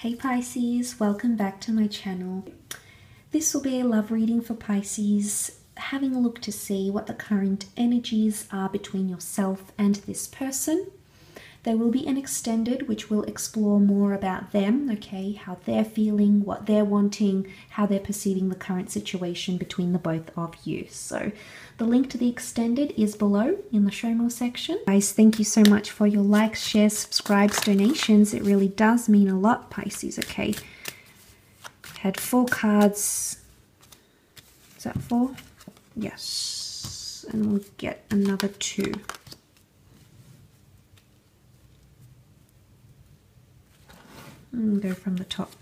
Hey Pisces, welcome back to my channel. This will be a love reading for Pisces, having a look to see what the current energies are between yourself and this person. There will be an extended which will explore more about them, okay, how they're feeling, what they're wanting, how they're perceiving the current situation between the both of you. So the link to the extended is below in the show more section. Guys, thank you so much for your likes, shares, subscribes, donations. It really does mean a lot, Pisces, okay. Had four cards. Is that four? Yes. And we'll get another two. And go from the top.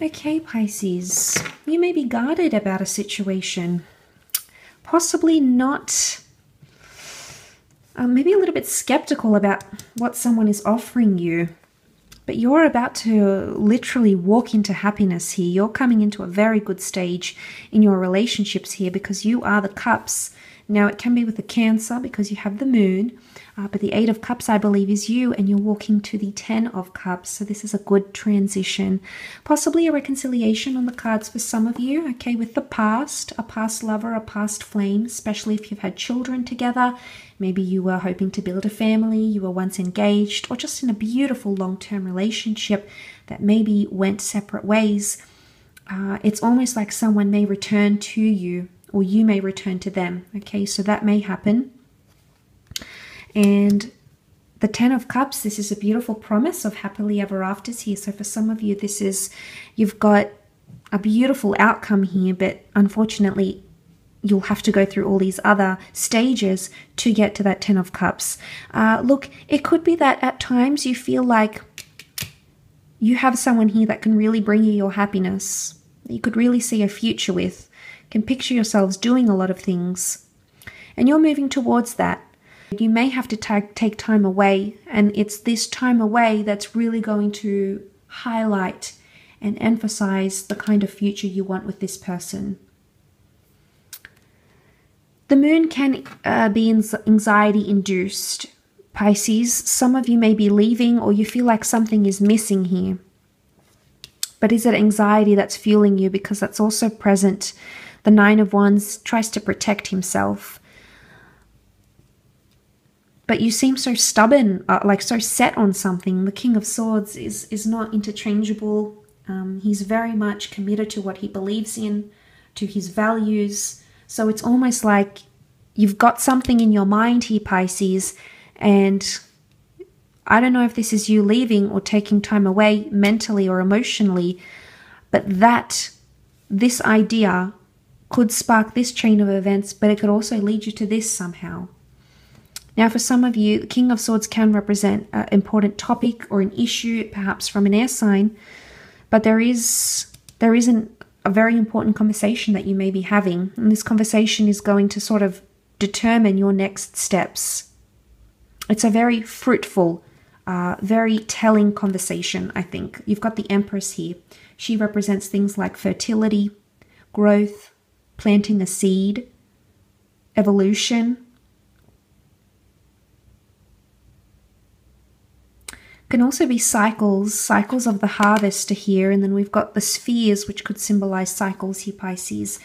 Okay, Pisces, you may be guarded about a situation, possibly not, uh, maybe a little bit skeptical about what someone is offering you, but you're about to literally walk into happiness here. You're coming into a very good stage in your relationships here because you are the cups. Now, it can be with the Cancer because you have the moon, uh, but the Eight of Cups, I believe, is you, and you're walking to the Ten of Cups. So this is a good transition. Possibly a reconciliation on the cards for some of you, okay, with the past, a past lover, a past flame, especially if you've had children together. Maybe you were hoping to build a family, you were once engaged, or just in a beautiful long term relationship that maybe went separate ways. Uh, it's almost like someone may return to you or you may return to them. Okay, so that may happen. And the Ten of Cups, this is a beautiful promise of happily ever afters here. So for some of you, this is, you've got a beautiful outcome here, but unfortunately, you'll have to go through all these other stages to get to that Ten of Cups. Uh, look, it could be that at times you feel like you have someone here that can really bring you your happiness, you could really see a future with, can picture yourselves doing a lot of things. And you're moving towards that. You may have to take time away, and it's this time away that's really going to highlight and emphasize the kind of future you want with this person. The moon can uh, be anxiety induced. Pisces, some of you may be leaving or you feel like something is missing here. But is it anxiety that's fueling you? Because that's also present. The Nine of Wands tries to protect himself but you seem so stubborn, uh, like so set on something. The King of Swords is is not interchangeable. Um, he's very much committed to what he believes in, to his values. So it's almost like you've got something in your mind here, Pisces, and I don't know if this is you leaving or taking time away mentally or emotionally, but that this idea could spark this chain of events, but it could also lead you to this somehow. Now, for some of you, the King of Swords can represent an important topic or an issue, perhaps from an air sign, but there is there isn't a very important conversation that you may be having, and this conversation is going to sort of determine your next steps. It's a very fruitful, uh, very telling conversation, I think. You've got the Empress here. She represents things like fertility, growth, planting a seed, evolution, can also be cycles, cycles of the harvest here, and then we've got the spheres, which could symbolize cycles here, Pisces.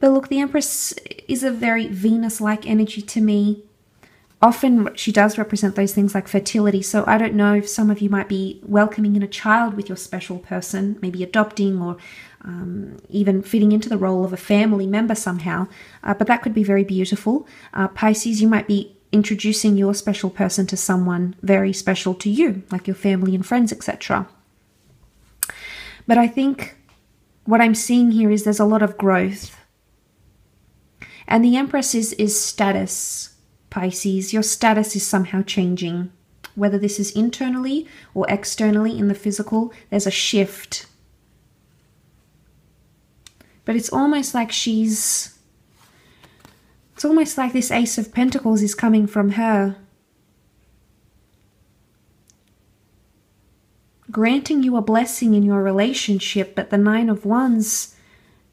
But look, the Empress is a very Venus like energy to me. Often she does represent those things like fertility, so I don't know if some of you might be welcoming in a child with your special person, maybe adopting or um, even fitting into the role of a family member somehow, uh, but that could be very beautiful. Uh, Pisces, you might be introducing your special person to someone very special to you, like your family and friends, etc. But I think what I'm seeing here is there's a lot of growth. And the Empress is, is status, Pisces. Your status is somehow changing. Whether this is internally or externally in the physical, there's a shift. But it's almost like she's it's almost like this Ace of Pentacles is coming from her. Granting you a blessing in your relationship, but the Nine of Wands,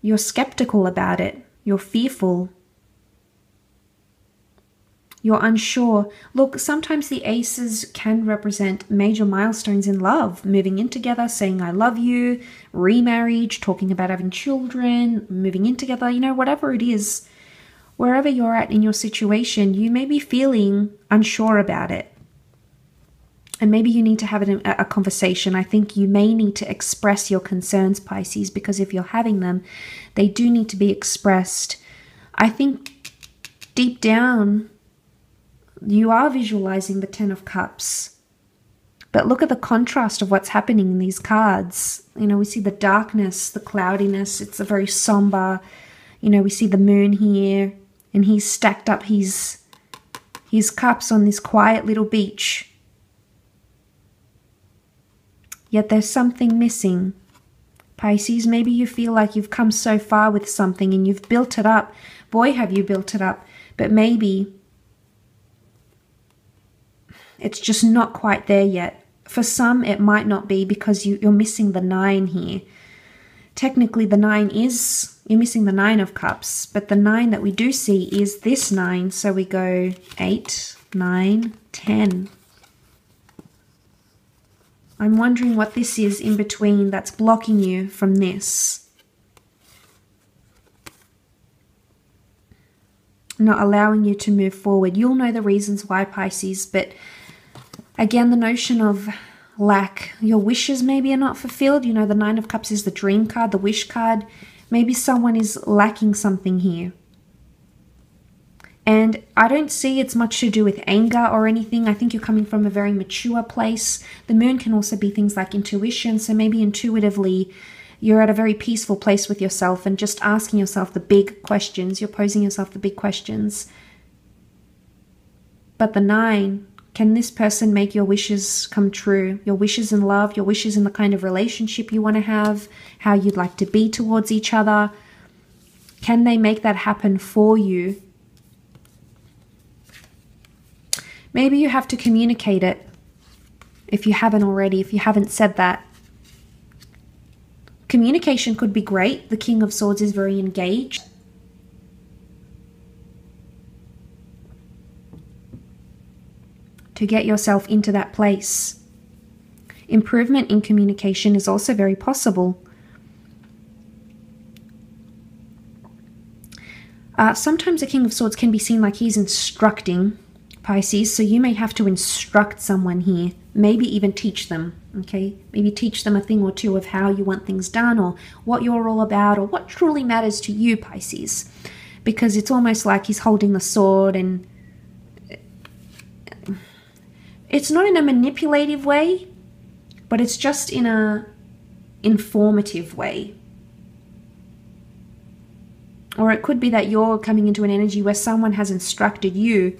you're skeptical about it. You're fearful. You're unsure. Look, sometimes the aces can represent major milestones in love, moving in together, saying I love you, remarriage, talking about having children, moving in together, you know, whatever it is. Wherever you're at in your situation, you may be feeling unsure about it. And maybe you need to have a, conversation. I think you may need to express your concerns, Pisces, because if you're having them, they do need to be expressed. I think deep down, you are visualizing the Ten of Cups. But look at the contrast of what's happening in these cards. You know, we see the darkness, the cloudiness, it's a very somber. You know, we see the moon here, and he's stacked up his his cups on this quiet little beach. Yet there's something missing. Pisces, maybe you feel like you've come so far with something and you've built it up. Boy, have you built it up. But maybe it's just not quite there yet. For some, it might not be because you, you're missing the nine here. Technically, the nine is, you're missing the nine of cups, but the nine that we do see is this nine. So we go eight, nine, ten. I'm wondering what this is in between that's blocking you from this. Not allowing you to move forward. You'll know the reasons why, Pisces, but Again, the notion of lack. Your wishes maybe are not fulfilled. You know, the Nine of Cups is the dream card, the wish card. Maybe someone is lacking something here. And I don't see it's much to do with anger or anything. I think you're coming from a very mature place. The moon can also be things like intuition. So maybe intuitively, you're at a very peaceful place with yourself and just asking yourself the big questions. You're posing yourself the big questions. But the nine can this person make your wishes come true? Your wishes in love, your wishes in the kind of relationship you want to have, how you'd like to be towards each other. Can they make that happen for you? Maybe you have to communicate it if you haven't already, if you haven't said that. Communication could be great. The King of Swords is very engaged. To get yourself into that place. Improvement in communication is also very possible. Uh, sometimes the King of Swords can be seen like he's instructing Pisces, so you may have to instruct someone here, maybe even teach them, okay? Maybe teach them a thing or two of how you want things done or what you're all about or what truly matters to you, Pisces. Because it's almost like he's holding the sword and it's not in a manipulative way, but it's just in a informative way. Or it could be that you're coming into an energy where someone has instructed you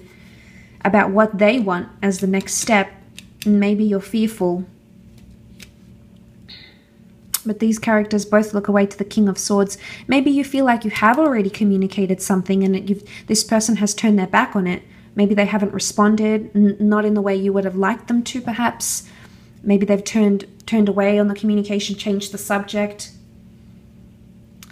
about what they want as the next step, and maybe you're fearful. But these characters both look away to the King of Swords. Maybe you feel like you have already communicated something and this person has turned their back on it Maybe they haven't responded, not in the way you would have liked them to, perhaps. Maybe they've turned turned away on the communication, changed the subject.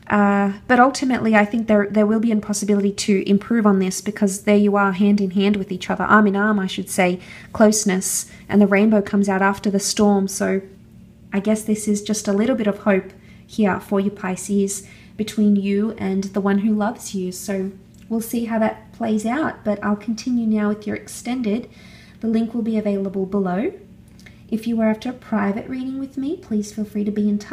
Uh, but ultimately, I think there there will be a possibility to improve on this because there you are, hand in hand with each other, arm in arm, I should say, closeness, and the rainbow comes out after the storm. So, I guess this is just a little bit of hope here for you, Pisces, between you and the one who loves you. So, we'll see how that plays out, but I'll continue now with your extended. The link will be available below. If you are after a private reading with me, please feel free to be in touch.